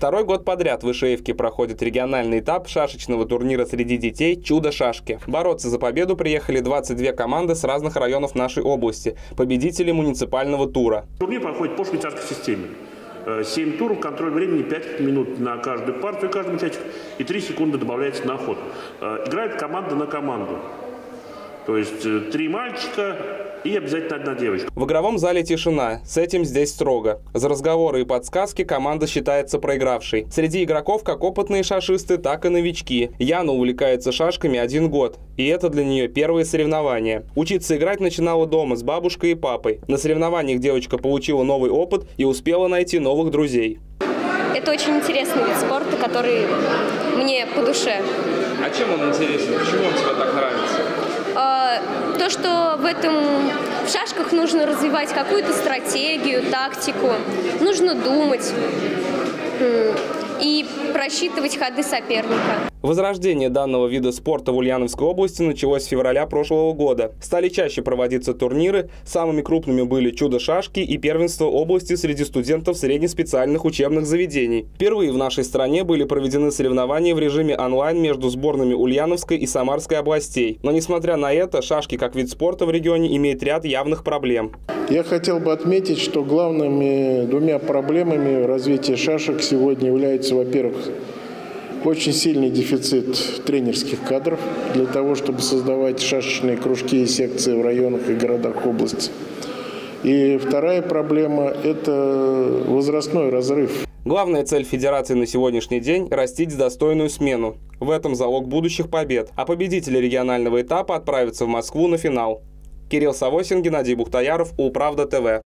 Второй год подряд в Ишеевке проходит региональный этап шашечного турнира среди детей «Чудо-шашки». Бороться за победу приехали 22 команды с разных районов нашей области, победители муниципального тура. Турнир проходит по швейцарской системе. 7 туров, контроль времени 5 минут на каждую партию, каждому участнику, и 3 секунды добавляется на ход. Играет команда на команду. То есть э, три мальчика и обязательно одна девочка. В игровом зале тишина, с этим здесь строго. За разговоры и подсказки команда считается проигравшей. Среди игроков как опытные шашисты, так и новички. Яна увлекается шашками один год, и это для нее первые соревнования. Учиться играть начинала дома с бабушкой и папой. На соревнованиях девочка получила новый опыт и успела найти новых друзей. Это очень интересный вид спорта, который мне по душе. А чем он интересен? Почему он тебе так нравится? То, что в этом в шашках нужно развивать какую-то стратегию, тактику, нужно думать и просчитывать ходы соперника. Возрождение данного вида спорта в Ульяновской области началось с февраля прошлого года. Стали чаще проводиться турниры, самыми крупными были «Чудо-шашки» и первенство области среди студентов среднеспециальных учебных заведений. Впервые в нашей стране были проведены соревнования в режиме онлайн между сборными Ульяновской и Самарской областей. Но несмотря на это, шашки как вид спорта в регионе имеет ряд явных проблем. Я хотел бы отметить, что главными двумя проблемами развития шашек сегодня являются, во-первых, очень сильный дефицит тренерских кадров для того, чтобы создавать шашечные кружки и секции в районах и городах области. И вторая проблема – это возрастной разрыв. Главная цель Федерации на сегодняшний день – растить достойную смену. В этом залог будущих побед. А победители регионального этапа отправятся в Москву на финал. Кирилл Савосин, Геннадий Бухтаяров, Управда ТВ.